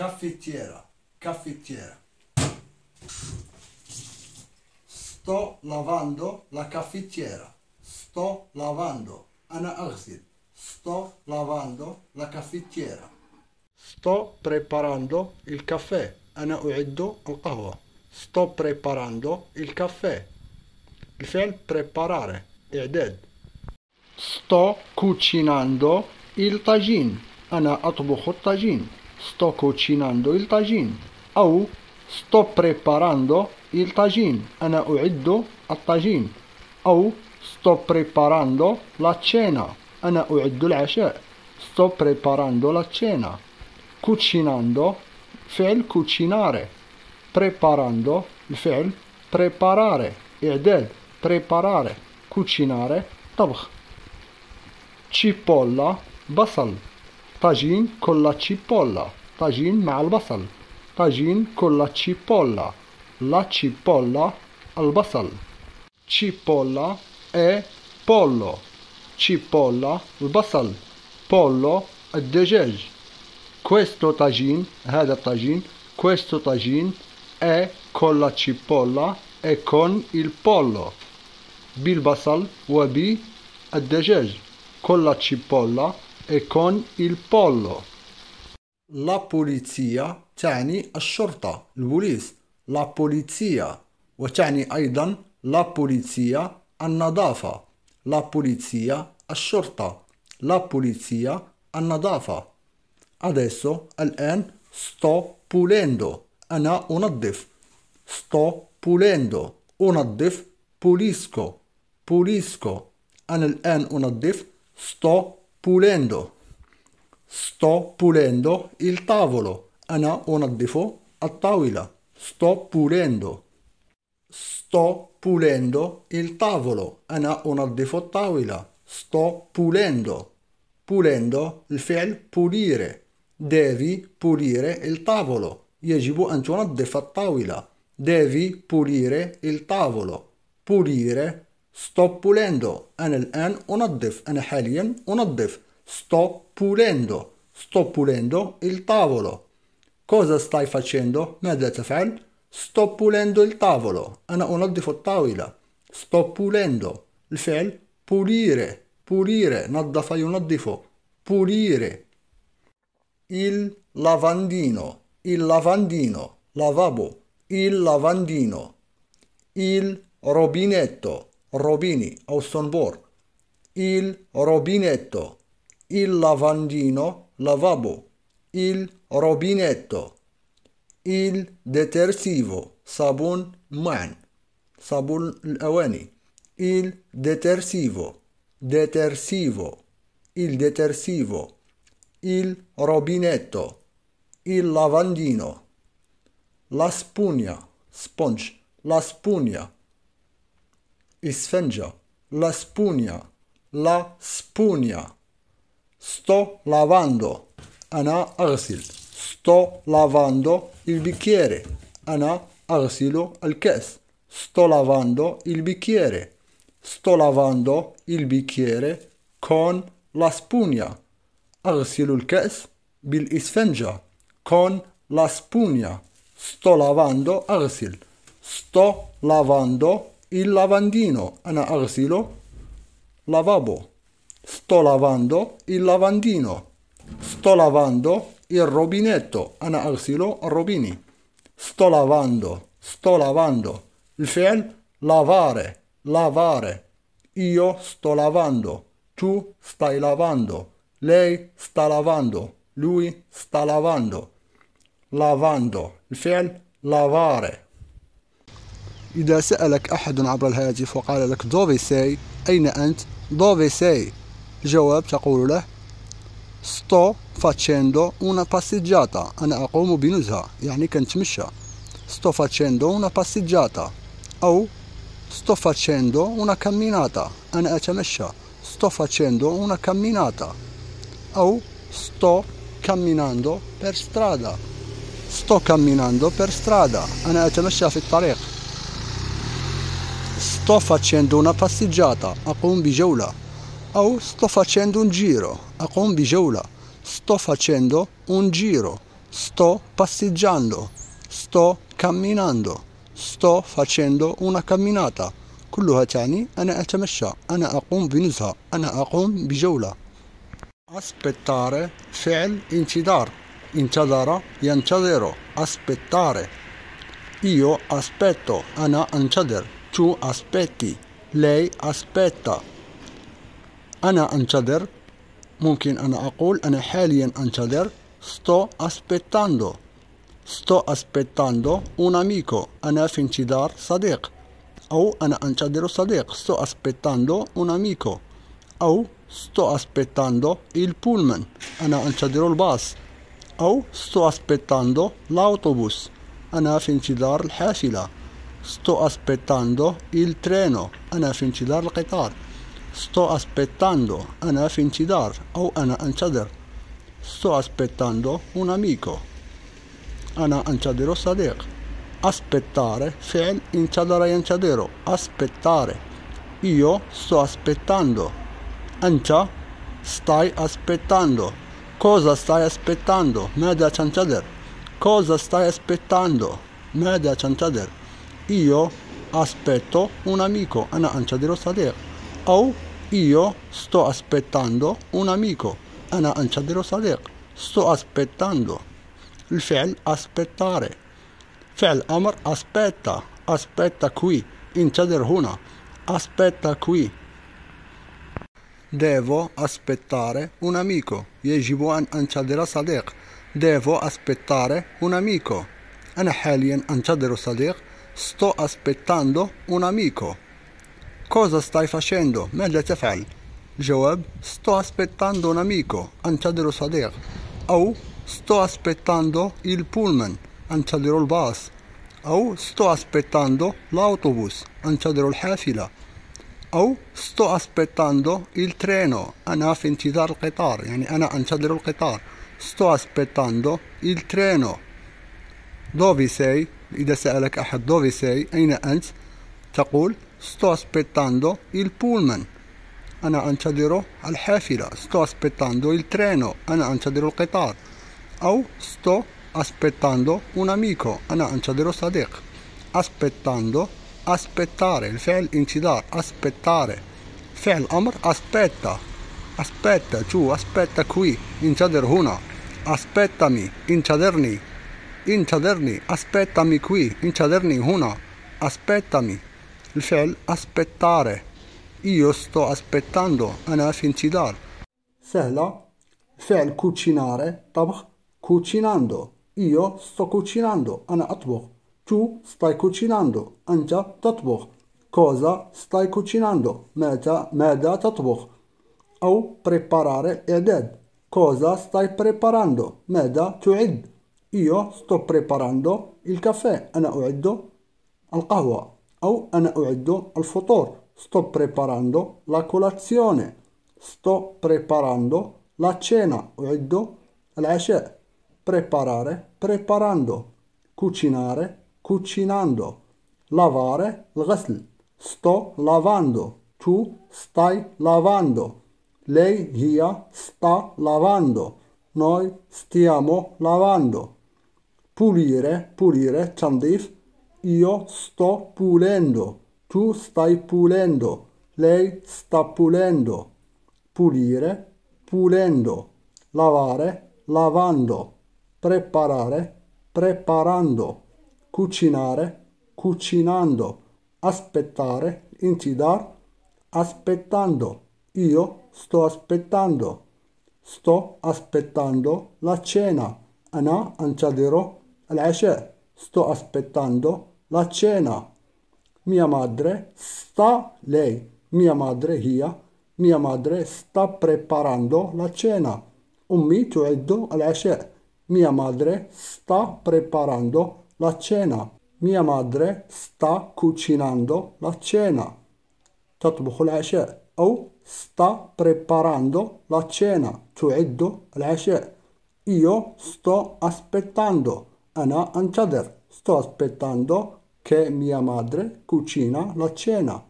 caffettiera, caffettiera. Sto lavando la caffettiera. Sto lavando. Anna Axel. Sto lavando la caffettiera. Sto preparando il caffè. Ana uiddo al Sto preparando il caffè. Il fiel preparare. I'dad. Sto cucinando il tagin. Anna atbuco il Sto cucinando il tagine. أو sto preparando il tagine. أنا أعد الطاجين. أو sto preparando la cena. أنا أعد العشاء. Sto preparando la cena. Cucinando فعل cucinare. Preparando الفعل preparare. إعداد preparare. Cucinare طبخ. cipolla بصل. طاجين con la cipolla. طاجين مع البصل. طاجين con la cipolla. La cipolla البصل. cipolla è pollo. cipolla البصل. pollo الدجاج. questo tagine هذا الطاجين questo tagine è con la cipolla e con il pollo بالبصل وبالدجاج con la cipolla e con il pollo la polizia تعني الشرطة البوليس la polizia وتعني أيضا la polizia النظافة la polizia الشرطة la polizia النظافة adesso الآن sto pulendo أنا أنظف sto pulendo أنظف pulisco pulisco أنا الآن أنظف sto pulendo sto pulendo il tavolo أنا أنظف الطاولة sto pulendo sto pulendo il tavolo أنا أنظف الطاولة sto pulendo pulendo الفعل pulire devi pulire il tavolo يجب أن تنظف الطاولة devi pulire il tavolo pulire sto pulendo أنا الآن أنظف أنا حاليا أنظف sto pulendo sto pulendo il tavolo cosa stai facendo ماذا تفعل sto pulendo il tavolo أنا أنظف الطاولة sto pulendo الفعل pulire pulire نظف ينظف pulire il lavandino il lavandino lavabo il lavandino il robinetto robini o sonbor, il robinetto, il lavandino, lavabo, il robinetto, il detersivo, sabun man, sabun l'awani, il detersivo, detersivo, il detersivo, il robinetto, il lavandino, la spugna, sponge, la spugna, il la spugna, la spugna. Sto lavando. Ana arsil. Sto lavando il bicchiere. Ana arsilo al kes. Sto lavando il bicchiere. Sto lavando il bicchiere con la spugna. Arsilu il kes bil isfenja. Con la spugna. Sto lavando arsil. Sto lavando il lavandino أنا أغسل lavabo sto lavando il lavandino sto lavando il robinetto أنا أغسل الروبيني sto lavando sto lavando الفعل lavare lavare io sto lavando tu stai lavando lei sta lavando lui sta lavando lavando الفعل lavare إذا سألك أحد عبر الهاتف وقال لك دوفي ساي أين أنت؟ دوفي ساي. الجواب تقول له ستو فاتشيندو أونا باسيجاتا أنا أقوم بنزهة يعني كنتمشى. ستو فاتشيندو أونا باسيجاتا. أو ستو فاتشيندو أونا كاميناتا أنا أتمشى. ستو فاتشيندو أونا كاميناتا أو ستو كاميناندو بير سترادا. ستو كاميناندو بير سترادا أنا أتمشى في الطريق. sto facendo una passeggiata أقوم بجولة أو sto facendo un giro أقوم بجولة sto facendo un giro sto passeggiando sto camminando sto facendo una camminata كلها تعني أنا أتمشى أنا أقوم بنزهة أنا أقوم بجولة aspettare فعل انتظار انتظر ينتظر aspettare io aspetto أنا أنتظر tu aspetti lei aspetta أنا أنتظر ممكن أنا أقول أنا حاليا أنتظر sto aspettando sto aspettando un amico أنا في انتظار صديق أو أنا أنتظر صديق sto aspettando un amico أو sto aspettando il pullman أنا أنتظر الباص أو sto aspettando l'autobus أنا في انتظار الحافلة sto aspettando il treno أنا في انتظار القطار sto aspettando أنا في انتظار أو أنا أنتظر sto aspettando un amico أنا أنتظر صديق aspettare فعل انتظر ينتظر aspettare io sto aspettando أنت stai aspettando cosa stai aspettando ماذا تنتظر cosa stai aspettando ماذا تنتظر io aspetto un amico أنا أنتظر صديق أو io sto aspettando un amico أنا أنتظر صديق sto aspettando الفعل aspettare فعل أمر aspetta aspetta qui انتظر هنا aspetta qui devo aspettare un amico يجب أن أنتظر صديق devo aspettare un amico أنا حاليا أنتظر صديق sto aspettando un amico cosa stai facendo ماذا تفعل الجواب sto aspettando un amico أنتظر صديق أو sto aspettando il pullman أنتظر الباص أو sto aspettando l'autobus أنتظر الحافلة أو sto aspettando il treno أنا في انتظار القطار يعني أنا أنتظر القطار sto aspettando il treno dove sei إذا سألك أحد دوفيساي أين أنت؟ تقول ستو اسبيتاندو il بولمان. أنا أنتظر الحافلة. ستو اسبيتاندو il ترينو. أنا أنتظر القطار. أو ستو aspettando أون أميكو. أنا أنتظر صديق. aspettando aspettare الفعل انتظار. aspettare فعل أمر aspetta aspetta تو aspetta كوي. انتظر هنا. aspettami انتظرني. intaderni, aspettami qui, intaderni una. aspettami. Il fel, aspettare. Io sto aspettando, ana fintidar. Sehla, fel, cucinare, tabh, cucinando. Io sto cucinando, ana atbugh. Tu stai cucinando, anta tatbugh. Cosa stai cucinando? Meta, meda tatbugh. Au preparare edad. Cosa stai preparando? Meda tu'id io sto preparando il caffè أنا أعد القهوة أو أنا أعد الفطور sto preparando la colazione sto preparando la cena أعد العشاء preparare preparando cucinare cucinando lavare الغسل sto lavando tu stai lavando lei هي sta lavando noi stiamo lavando pulire, pulire, Chandif, io sto pulendo, tu stai pulendo, lei sta pulendo, pulire, pulendo, lavare, lavando, preparare, preparando, cucinare, cucinando, aspettare, intidar, aspettando, io sto aspettando, sto aspettando la cena, Ana Anciadero العشاء sto aspettando la cena mia madre sta lei mia madre هي mia madre sta preparando la cena أمي تعد العشاء mia madre sta preparando la cena mia madre sta cucinando la cena تطبخ العشاء أو sta preparando la cena تعد العشاء io sto aspettando أنا أنتظر sto aspettando che mia madre cucina la cena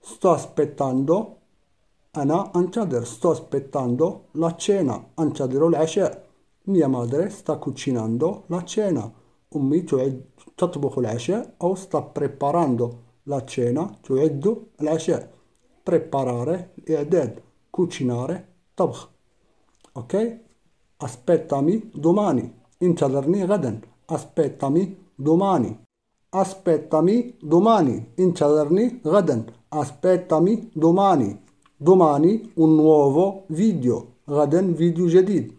sto aspettando أنا أنتظر sto aspettando la cena أنتظر العشاء mia madre sta cucinando la cena أمي تعد تطبخ العشاء أو sta preparando la cena تعد العشاء preparare الإعداد cucinare طبخ أوكي aspettami domani انتظرني غدا aspettami domani aspettami domani انتظرني غدا aspettami domani domani un nuovo video غدا فيديو جديد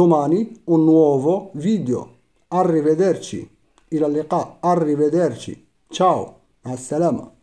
domani un nuovo video arrivederci إلى اللقاء arrivederci ciao مع السلامة